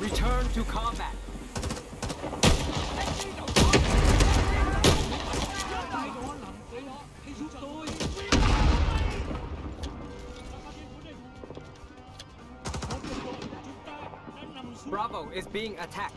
Return to combat. Bravo is being attacked.